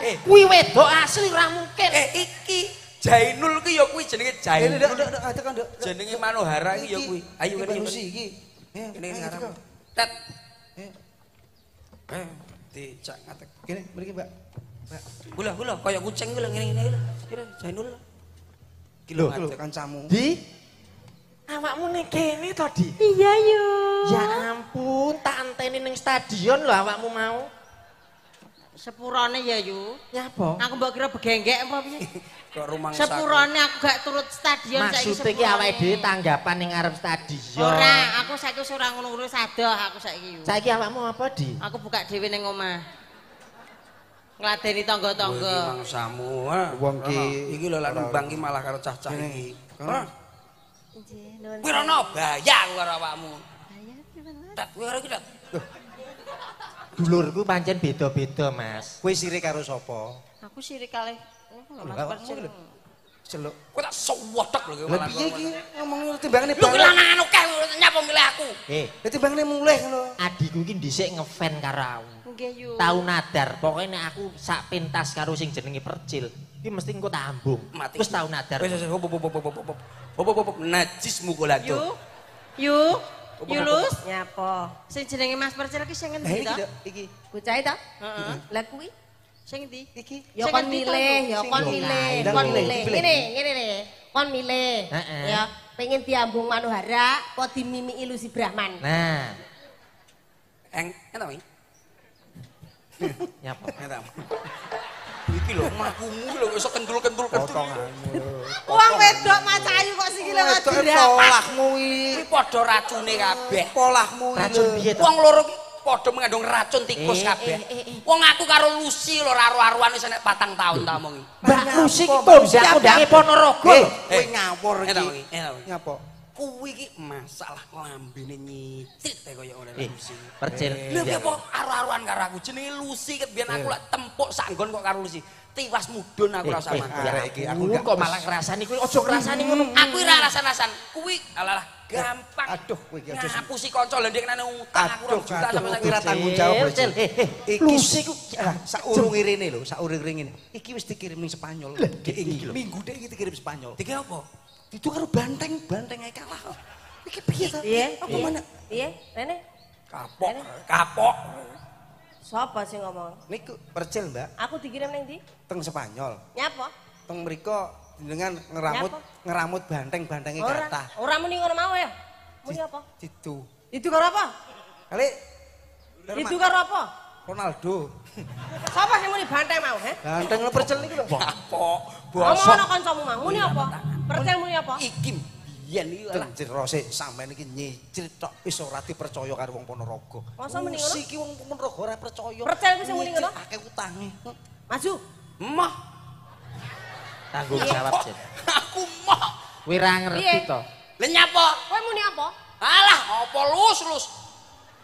Eh. kuwi wedok asli ora mungkin. Eh iki Jainul ki ya kuwi jenenge Eh, Jainul. Jenenge Manohara iki ya kuwi. Ayo Iki kene yuk. Lucy iki. Eh, Kene ayo, ngarep. tekan. Tet. Eh, Eh, dicak ngatek. Kene mriki, Mbak. Gula gula kaya kucing gula ngene-ngene lho. Kira Jainul. Ki Lho, ngatek. kancamu. Di awakmu ning kene to, Di? Iya yo. Ya ampun, tak anteni ning stadion lho awakmu mau. Sepurane ya yu. Nyapa? Aku mbok kira begenggek apa piye? Kok rumang Sepurane aku gak turut stadion saiki Maksud iki awake dhewe tanggapan ning arep stadion. Ora, aku saiki wis ora ngono-ngono sadoh aku saiki yu. Saiki awakmu apa, Di? Aku buka dhewe ning omah. Ngladeni tangga-tangga. iki mangsamu, ha. Wong ki- iki lho lak nembang ki malah karo cah-cah iki. Ha? Kuwi rono bayang karo awakmu. Tat, kowe karo iki tat. Dulurku pancen beda-beda, Mas. Kowe sirik karo sapa? Aku sirik kalih. Oh, Mas. Celuk. Kowe tak sewodok lho kowe Lah piye iki ngomong timbangane Lho kowe bang. lanangan akeh nyapa milih aku. Eh, Lah timbangane mulih ngono. adikku iki dhisik ngefan karo aku. Nggih yu. Tau nadar, pokoknya nek aku sak pentas karo sing jenenge Percil, iki mesti engko tak ambung. Mati. Wis tau nadar. Wis wis hop hop hop hop hop. Hop hop hop najis mukul Yu. atu. Yu. Apa, Yulus. Nyapa? Sing jenenge Mas Percil ki sing ngendi iki to? iki. Bocah ta? Heeh. Lah kuwi Sing ndi? Iki. ya kon to, milih, ya kon milih, kon milih. Ngene, ngene nih. Kon milih. Ya, pengen diambung Manuhara apa dimimi ilusi Brahman? Nah, Eng, eta wi. nyapa? Eta. Iki lho makumu lho iso kendul-kendul kendul. Potonganmu. Wong wedok maca ayu kok sikile Wedok madura. polahmu iki. Kuwi padha racune kabeh. Polahmu iki. Racun lho. piye to? Wong loro ki padha mengandung racun tikus Eh, kabeh. eh, eh, eh. Wong aku karo Lucy lho aru-aruan wis nek patang tahun ta omong iki. Mbak Lucy ki Mbak tuh Lucy aku apa? ndangi Ponorogo Eh, lho. kowe ngawur Eta iki. wi, eta wi. Nyapa? Kuwi ki masalah lambene nyicit kaya ngono Eh, Lucy. Percil. Lha iya. piye apa aru-aruan karo aku jenenge Lucy ket biyen aku lak tempuk sanggon kok karo Lucy. Tiwas mudun aku Eh, rasa eh, manggon. arek iki aku aku nggak kok malah ngrasani kuwi aja ngrasani ngono. Aku ora rasan-rasan. Kuwi alalah gampang. Aduh, kowe iki aja sih. ngapusi kanca lha ndek nang utang aku Aduh, rong juta aduh, sampe saiki. ora tanggung jawab. Cil, Cil. Cil. Eh, eh, Iki Lucy ku ah, saurunge rene lho, saurunge rene. Iki wis dikirim ning Spanyol. Dek iki lho. Minggu dek iki dikirim Spanyol. Tiga apa? Itu karo banteng, banteng ae kalah. Iki piye ta? Iya, Apa mana? Iya, Rene. Kapok, kapok. Sapa sing ngomong? Niku percil, Mbak, Aku dikirim ning ndi? teng Spanyol. Nyapa? Teng mriko dengan ngeramut Nyapa? ngeramut banteng-bantenge Ora. kathah. Ora muni ngono mau ya. Muni apa? Itu. Itu karo apa? Kali Itu karo apa? Ronaldo. Sapa sing muni banteng mau, he? Banteng lo percil niku lho. Ngomong Bosok. ana kancamu mau. Muni apa? Percaya muni apa? Iki biyen iki. Teng jero sik sampean iki nyicil tok wis ora dipercaya karo wong Ponorogo. Masa muni ngono? Iki wong Ponorogo ora percaya. Percaya kuwi sing muni ngono? Akeh utange. Maju. Mah, Tanggung jawab, Cil. aku mah. Kuwi ra ngerti to. Lah nyapa? Kowe muni apa? Alah, apa lus lus.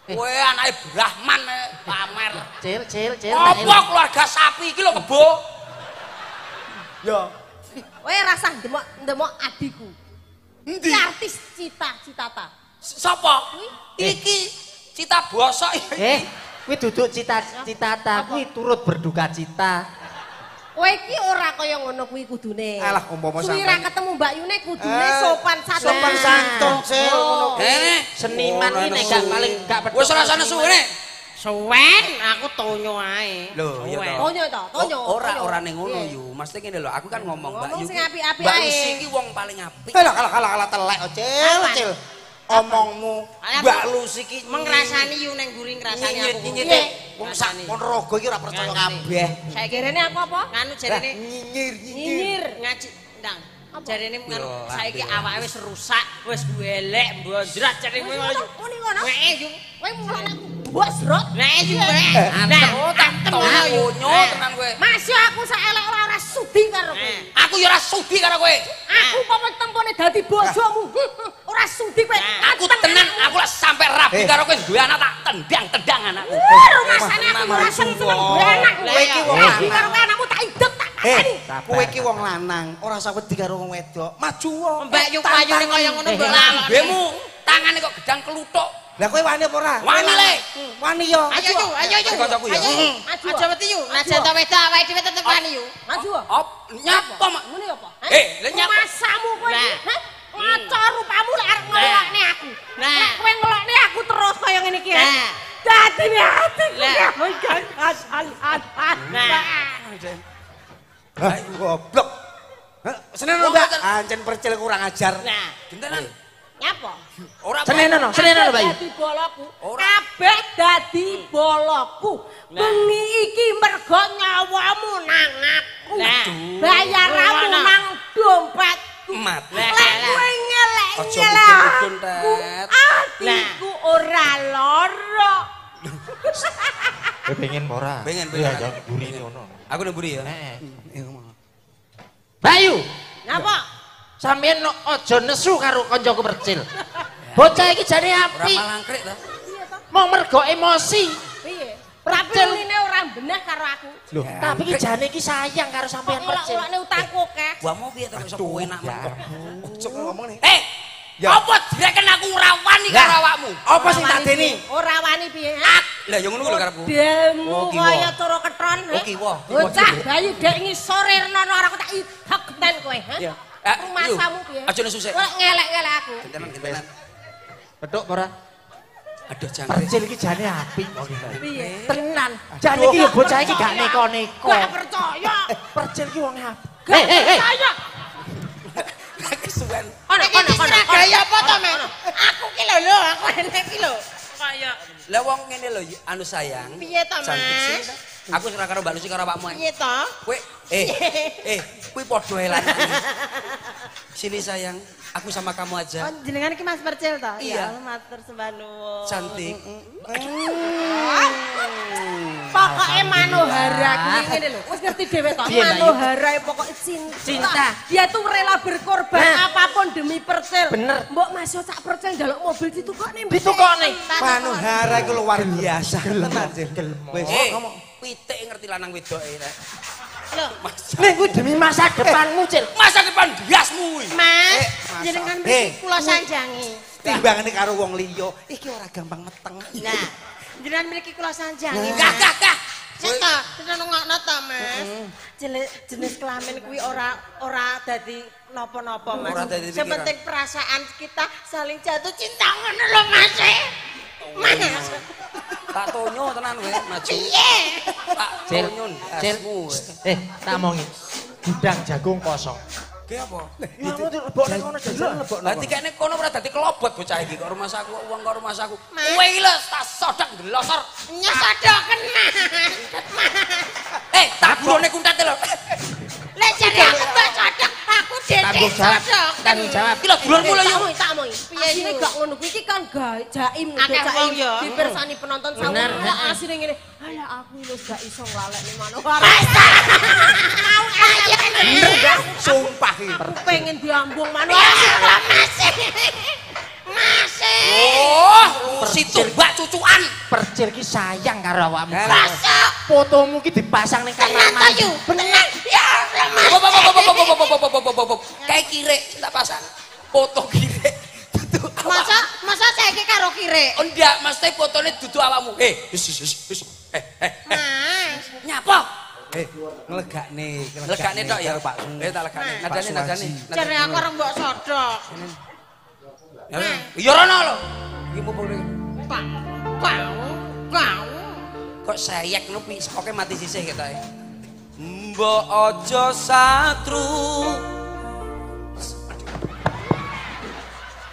Kowe anake Brahman eh, pamer. Cil, Cil, Cil. Apa keluarga sapi iki lho kebo? Yo. Kowe rasah ndemok ndemok adikku. Endi? Artis cita-citata. Sapa? Iki cita bosok Eh, kuwi duduk cita-cita kuwi turut berduka cita. Kowe iki ora kaya ngono kuwi kudune. Alah, umpama ra ketemu Mbak Yune kudune Eh, sopan santun. Sopan santun, Cil. Oh. Eh, Seniman Ora ini nesu. gak paling gak pedot. wis rasane suwene. Suwen, aku tonyo ae. Lho, iya Suwen. toh. Tonyo to, tonyo. Oh, Ora ora ning ngono yu. Mesti ngene lho, aku kan ngomong Mbak Ngomong Yu. sing apik-apik Mbak ae. Lucy ki wong paling apik. Kalah kalah kalah telek oh, Cil? Cil. Omongmu? Mbak Lucy ki Mengrasani yu neng guri ngrasani aku. nyinyit. Iya. wong sak Ponorogo iki ora percaya Ngrasani. kabeh. Saiki Gerene aku apa? nganu jarene nyinyir nyinyir. Nyinyir. ngaji ndang. Jarene nganu Yo, saiki awake wis rusak, wis elek, mbonjrat jarene kowe ngono, muni ngono. Kowe mulane aku bos rot. Nah, Nah, tak antem tonyo yu. nyot tenan kowe. Masih aku sak elek ora ora sudi karo kowe. Aku ya ora sudi karo kowe. Aku apa tempone dadi bojomu. Ora sudi kowe. Aku tenan, aku lak sampe rabi Eh. karo kowe duwe anak tak tendang-tendang anakku. Rumasane aku Tenan, ora seneng duwe anak. Kowe iki wong lanang. karo kowe anakmu tak idek tak Eh, kakani. kowe iki wong lanang, ora usah wedi karo wong wedok. Maju wae. Mbak yu payune kaya ngono Eh, mbok eh. Lambemu tangane kok gedang kelutuk. Lah kowe wani apa ora? Wani, Le. Wani yo. Ayo yu, ayo. Kancaku ya. Ayo. Maju. Aja wedi yu. Najan to wedok awake dhewe tetep wani yu. Maju. Op, nyapa mak? Muni apa? Eh, lah nyapa? Masamu kowe. Hah? Ngaco rupamu lek arep ngelokne aku. Nah. Kowe ngelokne aku terus kaya ngene iki. Nah. Dadine ati. Lah. Oh God. An an an an. Nah. Hah, goblok. Hah, Senen Wong Mbak, boten- ancen percil kurang ajar. Nah, Gentenan. Nyapa? Ora Senenono, senenono Bayu. Dadi boloku. Kabeh dadi boloku. Bengi iki mergo nyawamu nang aku. Bayaramu Ngono. nang dompetku. Mat. Lek kowe ngelek Aja ngelek dukun-dukun, aku, Tet. Atiku ora lara. Kowe pengen ora? Pengen, pengen. Jangan buri ngono. Aku nemburi ya. Heeh. Iya, ngomong. Bayu, Napa? Sampeyan no- aja nesu karo kancaku percil. Bocah iki jane Ora apik, malangkrik ta. mau mergo emosi. Piye? Percil. Tapi ini ora bener karo aku. Loh, Tapi ki jane iki sayang karo Kok sampeyan percil. ulak-ulakne utangku akeh. Buamu piye to iso kowe enak ya. men. Cuk ngomong nih. Eh, apa direken aku ora wani karo awakmu? Apa sing tak deni? Ora wani piye? Lah yo ngono lho karepku. Demu Oh, kaya turu ketron. he? Oh, kiwa. Bocah bayi dek ngisore renono ora aku tak idhek geten kowe, ha? Eh, Rumah yuk. samu piye? Aja nesu sik. Kok ngelek-ngelek aku. Gentenan gentenan. Bedok ora? Aduh jangkrik. Percil iki jane apik kok iki. Piye? Tenan. Jane iki ya bocah iki gak neko-neko. Gak percaya. Percil ki wong apik. Gak Hei, hei, hei. percaya. Kesuwen. Ono ono ono. Gaya apa to, Men? Aku ki lho lho, aku enek ki lho. Kaya Lah wong ngene lho anu sayang. piye to. Mas? Aku ora karo Mbak Lucy karo awakmu. ae. Piye to? Kowe eh eh kuwi padha ae lan. Sini sayang, aku sama kamu aja. Oh, jenengan iki Mas Percil to? Iya. Ya, matur sembah nuwun. Cantik. Pokoknya Manohara kuwi ngene lho. Wis ngerti dhewe to. Manohara pokoknya cinta. Cinta. Dia tuh rela berkorban Nah. apa pun demi percil. Bener. Mbok Mas yo sak percil njaluk mobil ditukokne. Ditukokne. Manuhara iku luar biasa. Tenan, Cil. Wis ngomong. Pitik ngerti lanang wedoke rek. Lho, kuwi demi masa depanmu, Cil. Masa depan biasmu kuwi. Mas, Masa. jenengan Eh, mriki kula sanjangi. Timbangane karo wong liya, iki ora gampang meteng. Nah, jenengan mriki kula sanjangi. Gah gah gah. Cita, cita nungakno ta, Mas. Jenis, kelamin kuwi ora ora dadi napa-napa, Mas. Ora dadi Yang pikiran. penting perasaan kita saling jatuh cinta ngono lho, Mas. Mas. Tak tonyo tenan kowe maju. Piye? Tak Cil, tonyo asmu. Eh, tak omongi. Gudang jagung kosong. Ki apa? Ya kamu lebokne kono jajan lebokne. Lah dikene kono ora dadi kelobot bocah iki kok rumah saku wong kok rumah saku. Kowe iki lho tak sodok ndelosor. Nyesodoken, Mas. Eh, tak burone kuntet lho. tanggung jawab. tanggung jawab. Kilo bulan eh, mulu yo. tak mau piye ini gak ngono kuwi iki kan gak jaim gak jaim dipirsani penonton sama lah asli nih ini aku lho gak iso lalat nih Bener gak? sumpah pengen diambung mana Oh, Persir mbak cucuan. Persir ki sayang karo awakmu. Masak fotomu ki dipasang ning kamar mandi. Benar. Ya Kayak kire tak pasang. Foto kire. Masa masa saiki karo kire? Oh, Enggak, mesti fotone dudu awakmu. Eh, wis wis wis. Eh, eh, eh. Mas, nyapa? Eh, ngelegakne. Ngelegakne tok ya, Pak. Eh, tak legakne. Nadane nadane. Jare aku orang mbok sodok. Ya rono lho. Iki mumpung iki. Pak. Kau. Kau. kok sayek ngono pi oke mati sisih ketoke. Mbok aja satru.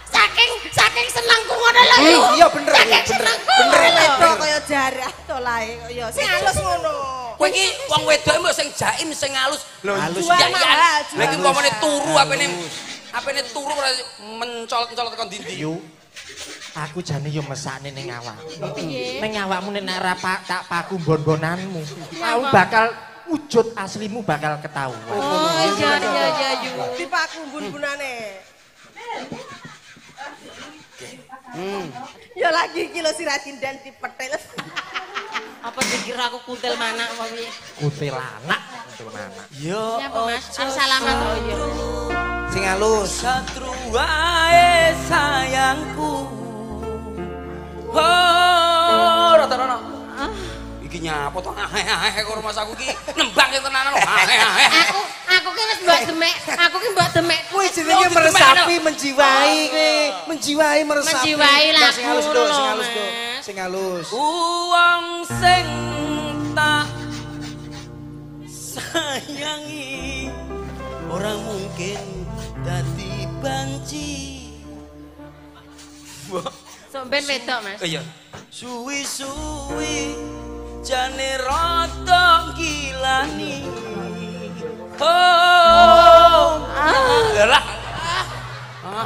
Saking saking senengku ngono lho. Eh, iya bener, Saking bener. senengku Bener, bener. kaya jarah to lae kaya sing halus ngono. Kowe iki wong wedok mbok sing jaim sing halus. Lho Halus. ya Lha iki umpamane mahal. turu apene apene turu ora mencolot-mencolot tekan ndi-ndi. Yu. Aku jane yo mesakne ning awak. Piye? Ning awakmu nek ora tak paku bon-bonanmu. Aku bakal wujud aslimu bakal ketahuan. Oh iya iya iya Yu. Dipaku bun-bunane. Ya lagi iki lho siratin dan dipetel. Apa dikira aku kuntil mana apa piye? Kutil anak, kutil anak. Yo Nyapa Mas? Assalamat iya. Sing halus. satru wae sayangku. Oh, rata rono. Iki nyapa to ahe-ahe kok rumah saku iki nembang tenanan ahe-ahe. Aku aku ki wis mbok demek, aku ki mbok demek. Kuwi jenenge meresapi, menjiwai kuwi. Menjiwai meresapi. Menjiwai Nah, Sing lagu do, sing do. Mas. Sing halus. Uang sing tak sayangi orang mungkin dadi banci. Somben wedok Mas. Iya. Suwi-suwi jane rada gilani. Oh, ah, lah.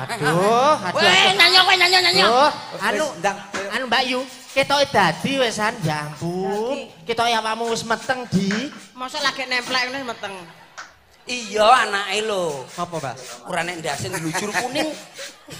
Aduh, aduh. Weh, nyanyo kowe nyanyo nyanyo. Anu, anu, ndang. anu Mbak Yu, Ketoke dadi wesan ya ampun. Ketoke awakmu wis meteng di. Mosok lagi nemplek ngene meteng. Iya anake lho. Apa, Mas? Ora nek ndasen lucu kuning.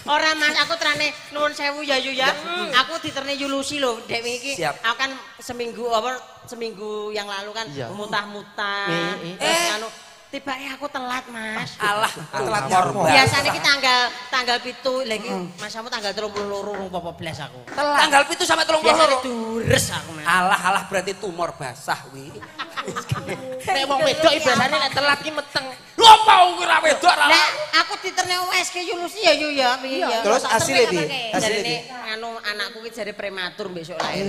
Ora Mas, aku terane nuwun sewu ya Yu ya. Aku diterne Yulusi lho, Dek iki. Aku kan seminggu apa seminggu yang lalu kan Iya. muntah-muntah. Eh, eh. Anu tibake aku telat, Mas. Alah, Telat korban. Biasanya kita tanggal tanggal pitu, lagi masamu tanggal telung puluh loro rong popo belas aku. Tanggal pitu sampai telung Biasanya puluh dures aku mas. Alah alah berarti tumor basah wi. Nek wong wedok ibadane nek telat ki meteng. Lho mau ora wedok ra. Nah, aku diterne USG Yulusi ya Yu ya, piye ya. Terus hasilnya di? Di? anu anakku ki jare prematur besok lahir.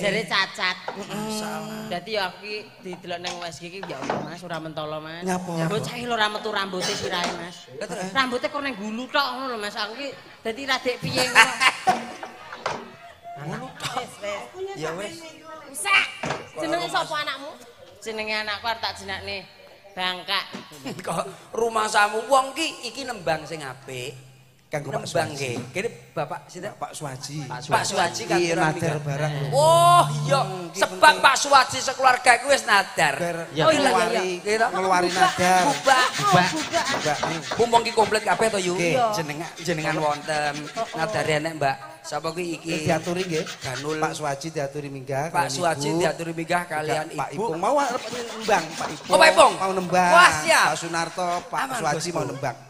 Jare cacat. Dadi ya aku ki didelok nang USG ki ya Mas ora mentolo Mas. Nyapa? Bocah iki lho ora metu rambute sirahe Mas. Rambute kok nang gulu tok ngono lho Mas. Aku ki dadi radek piye ngono. Wis. Ya wis. Sak. Jenenge sapa anakmu? Jenenge anakku arep tak jenakne Bangka. Kok rumah samu wong ki iki nembang sing apik. Kanggo Pak Suwaji. nggih. Kene Bapak sinten? Pak Suwaji. Pak Suwaji kan Iya, nadar barang lho. Oh iya, Hmm, sebab. Pak Suwaji sekeluarga iku wis nadar. Oh iya iya ngeluari, iya. ngeluari nadar. Bubak. Mbak, Mumpung ki komplit kabeh to yu. Oke, jenengan jenengan wonten nadare enek Mbak. Sapa kuwi iki diaturi nggih. Ganul. Pak Suwaji diaturi minggah. Pak kalian Suwaji ibu. diaturi minggah kalian Pak ibu. Ipung mau nembang Pak Ipung. Oh, Pak Ipung? Mau nembang. Pak Sunarto, Pak Suwaji mau nembang.